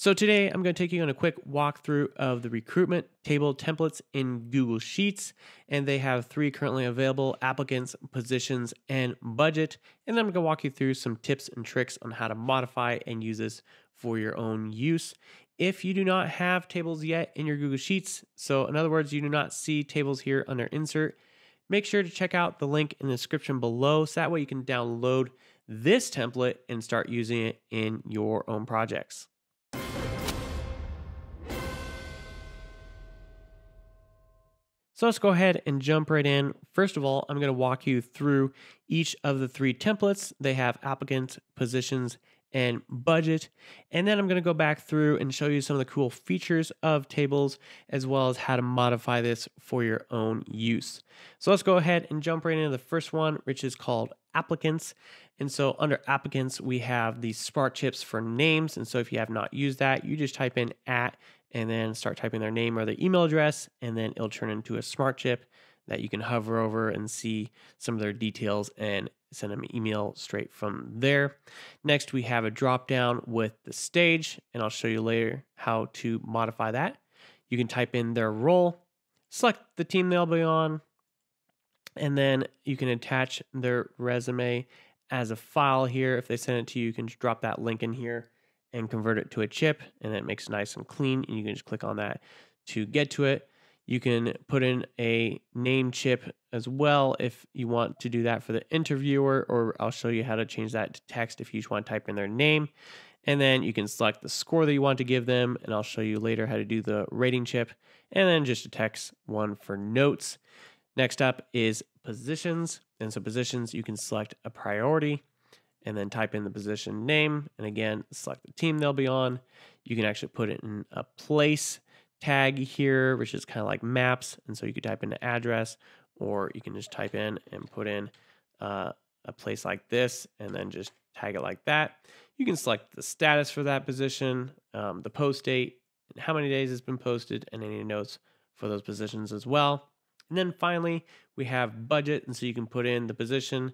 So today I'm going to take you on a quick walkthrough of the recruitment table templates in Google Sheets. And they have three currently available applicants, positions, and budget. And then I'm going to walk you through some tips and tricks on how to modify and use this for your own use. If you do not have tables yet in your Google Sheets, so in other words, you do not see tables here under insert, make sure to check out the link in the description below so that way you can download this template and start using it in your own projects. So let's go ahead and jump right in. First of all, I'm going to walk you through each of the three templates. They have applicants, positions, and budget. And then I'm going to go back through and show you some of the cool features of tables as well as how to modify this for your own use. So let's go ahead and jump right into the first one, which is called applicants. And so under applicants, we have the smart chips for names. And so if you have not used that, you just type in at and then start typing their name or their email address, and then it'll turn into a smart chip that you can hover over and see some of their details and send them an email straight from there. Next, we have a drop down with the stage, and I'll show you later how to modify that. You can type in their role, select the team they'll be on, and then you can attach their resume as a file here. If they send it to you, you can just drop that link in here and convert it to a chip and it makes it nice and clean and you can just click on that to get to it. You can put in a name chip as well if you want to do that for the interviewer or i'll show you how to change that to text if you just want to type in their name. And then you can select the score that you want to give them and i'll show you later how to do the rating chip and then just a text one for notes. Next up is positions and so positions you can select a priority and then type in the position name. And again, select the team they'll be on. You can actually put it in a place tag here, which is kind of like maps. And so you could type in the address, or you can just type in and put in uh, a place like this and then just tag it like that. You can select the status for that position, um, the post date, and how many days it's been posted, and any notes for those positions as well. And then finally, we have budget. And so you can put in the position,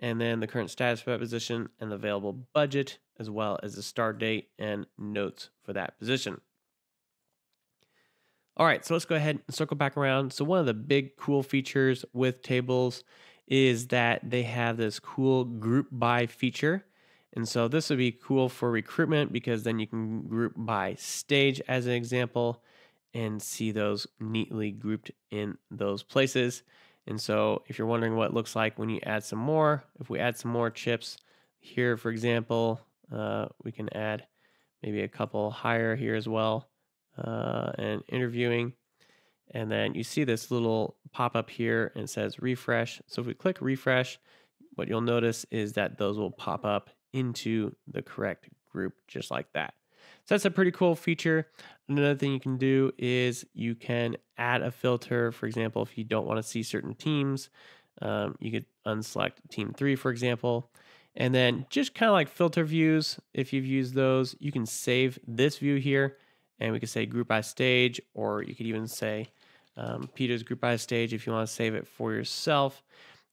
and then the current status for that position and the available budget, as well as the start date and notes for that position. All right, so let's go ahead and circle back around. So, one of the big cool features with tables is that they have this cool group by feature. And so, this would be cool for recruitment because then you can group by stage as an example and see those neatly grouped in those places. And so if you're wondering what it looks like when you add some more, if we add some more chips here, for example, uh, we can add maybe a couple hire here as well uh, and interviewing. And then you see this little pop up here and it says refresh. So if we click refresh, what you'll notice is that those will pop up into the correct group just like that. So that's a pretty cool feature. Another thing you can do is you can add a filter. For example, if you don't want to see certain teams, um, you could unselect team three, for example. And then just kind of like filter views, if you've used those, you can save this view here and we could say group by stage, or you could even say um, Peter's group by stage if you want to save it for yourself.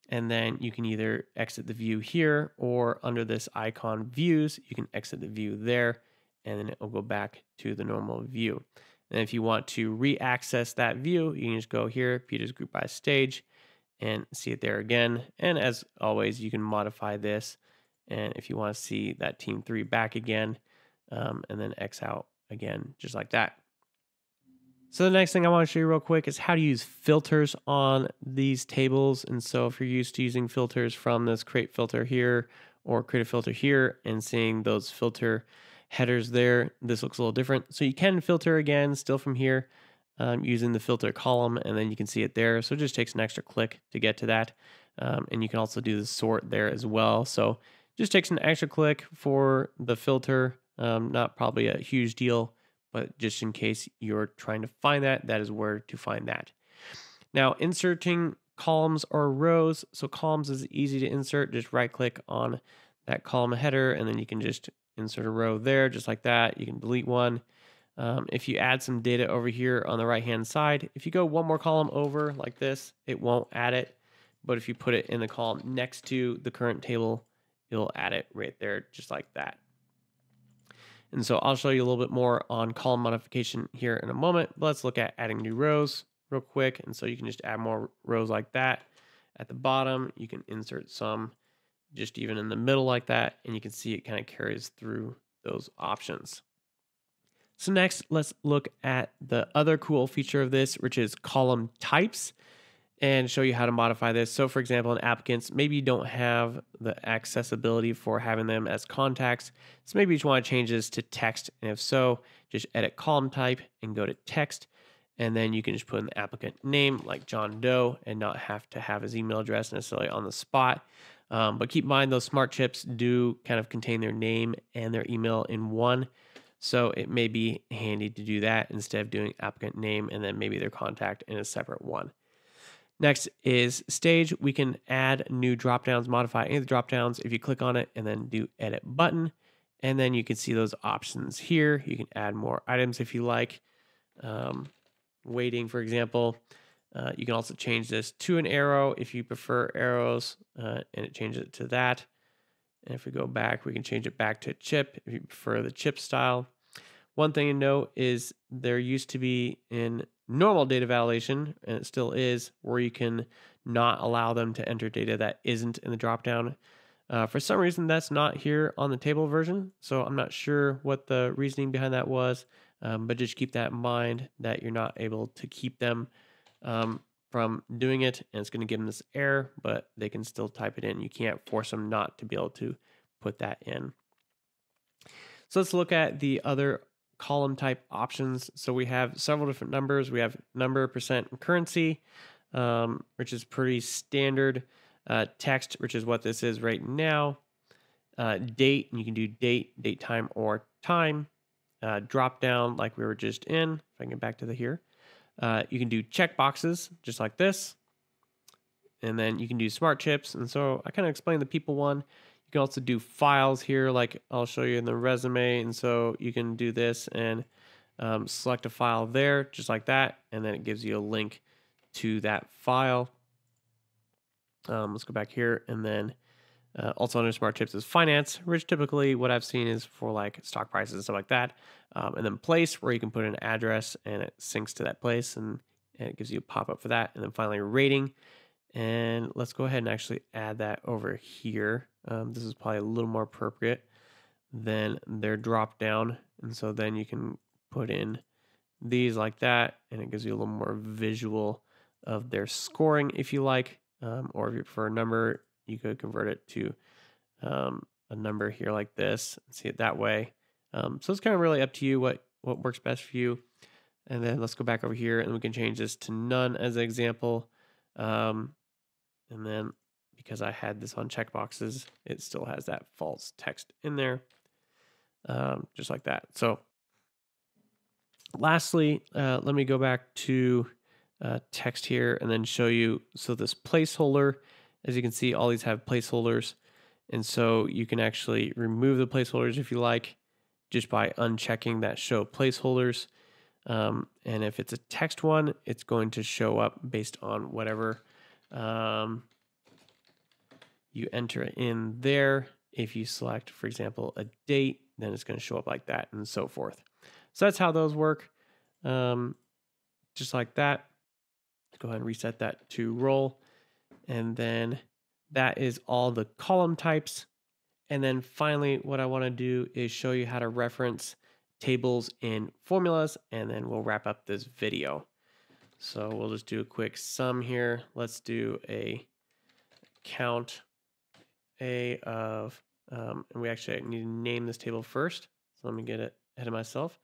And then you can either exit the view here or under this icon views, you can exit the view there and then it will go back to the normal view. And if you want to re-access that view, you can just go here, Peter's group by stage, and see it there again. And as always, you can modify this. And if you want to see that team three back again, um, and then X out again, just like that. So the next thing I want to show you real quick is how to use filters on these tables. And so if you're used to using filters from this create filter here or create a filter here and seeing those filter headers there. This looks a little different. So you can filter again still from here um, using the filter column and then you can see it there. So it just takes an extra click to get to that. Um, and you can also do the sort there as well. So just takes an extra click for the filter. Um, not probably a huge deal, but just in case you're trying to find that, that is where to find that. Now, inserting columns or rows. So columns is easy to insert. Just right click on that column header and then you can just insert a row there just like that. You can delete one. Um, if you add some data over here on the right hand side, if you go one more column over like this, it won't add it. But if you put it in the column next to the current table, it'll add it right there just like that. And so I'll show you a little bit more on column modification here in a moment. But let's look at adding new rows real quick. And so you can just add more rows like that. At the bottom, you can insert some just even in the middle like that. And you can see it kind of carries through those options. So next, let's look at the other cool feature of this, which is column types and show you how to modify this. So for example, in applicants, maybe you don't have the accessibility for having them as contacts. So maybe you just want to change this to text. And if so, just edit column type and go to text. And then you can just put in the applicant name like John Doe and not have to have his email address necessarily on the spot. Um, but keep in mind those smart chips do kind of contain their name and their email in one. So it may be handy to do that instead of doing applicant name and then maybe their contact in a separate one. Next is stage. We can add new drop downs, modify any of the drop downs if you click on it and then do edit button. And then you can see those options here. You can add more items if you like. Um, waiting, for example. Uh, you can also change this to an arrow if you prefer arrows, uh, and it changes it to that. And if we go back, we can change it back to chip if you prefer the chip style. One thing to note is there used to be in normal data validation, and it still is, where you can not allow them to enter data that isn't in the dropdown. Uh, for some reason, that's not here on the table version, so I'm not sure what the reasoning behind that was, um, but just keep that in mind that you're not able to keep them um, from doing it, and it's going to give them this error, but they can still type it in. You can't force them not to be able to put that in. So let's look at the other column type options. So we have several different numbers. We have number, percent, and currency, um, which is pretty standard. Uh, text, which is what this is right now. Uh, date, and you can do date, date time, or time. Uh, drop down like we were just in. If I can get back to the here. Uh, you can do check boxes just like this. And then you can do smart chips. And so I kind of explained the people one You can also do files here, like I'll show you in the resume. And so you can do this and um, select a file there, just like that. And then it gives you a link to that file. Um, let's go back here. And then uh, also under Smart Chips is finance, which typically what I've seen is for like stock prices and stuff like that. Um, and then place, where you can put an address and it syncs to that place and, and it gives you a pop up for that. And then finally, rating. And let's go ahead and actually add that over here. Um, this is probably a little more appropriate than their drop down. And so then you can put in these like that, and it gives you a little more visual of their scoring if you like. Um, or if you prefer a number, you could convert it to um, a number here like this and see it that way. Um, so it's kind of really up to you what, what works best for you. And then let's go back over here and we can change this to none as an example. Um, and then because I had this on checkboxes, it still has that false text in there, um, just like that. So lastly, uh, let me go back to uh, text here and then show you. So this placeholder, as you can see, all these have placeholders. And so you can actually remove the placeholders if you like, just by unchecking that show placeholders. Um, and if it's a text one, it's going to show up based on whatever um, you enter in there. If you select, for example, a date, then it's going to show up like that and so forth. So that's how those work. Um, just like that. Go ahead and reset that to role. And then that is all the column types. And then finally, what I want to do is show you how to reference tables in formulas, and then we'll wrap up this video. So we'll just do a quick sum here. Let's do a count a of, um, and we actually need to name this table first. So let me get it ahead of myself.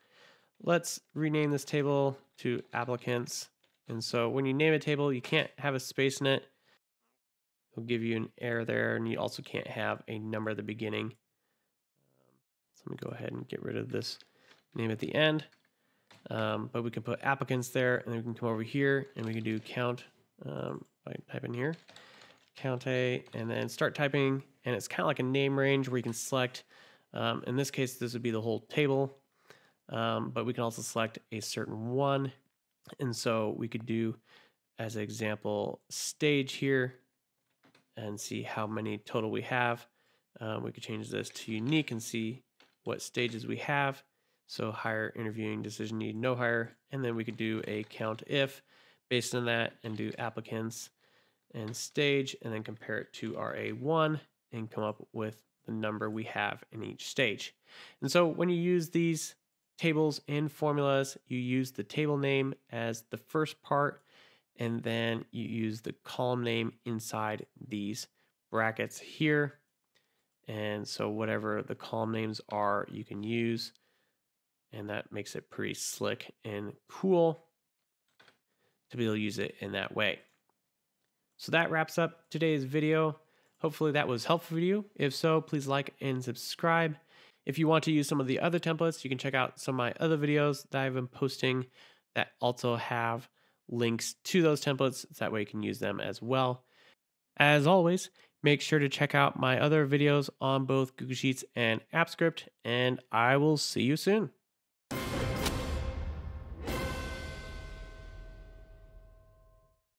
Let's rename this table to applicants. And so when you name a table, you can't have a space in it. It'll give you an error there, and you also can't have a number at the beginning. Um, so let me go ahead and get rid of this name at the end. Um, but we can put applicants there, and then we can come over here, and we can do count um, by typing here count A, and then start typing. And it's kind of like a name range where you can select, um, in this case, this would be the whole table, um, but we can also select a certain one. And so we could do, as an example, stage here and see how many total we have. Um, we could change this to unique and see what stages we have. So hire, interviewing, decision need, no hire. And then we could do a count if based on that and do applicants and stage and then compare it to our A1 and come up with the number we have in each stage. And so when you use these tables and formulas, you use the table name as the first part, and then you use the column name inside these brackets here. And so whatever the column names are, you can use. And that makes it pretty slick and cool to be able to use it in that way. So that wraps up today's video. Hopefully that was helpful for you. If so, please like and subscribe. If you want to use some of the other templates, you can check out some of my other videos that I've been posting that also have links to those templates. So that way you can use them as well. As always, make sure to check out my other videos on both Google Sheets and Apps Script, and I will see you soon.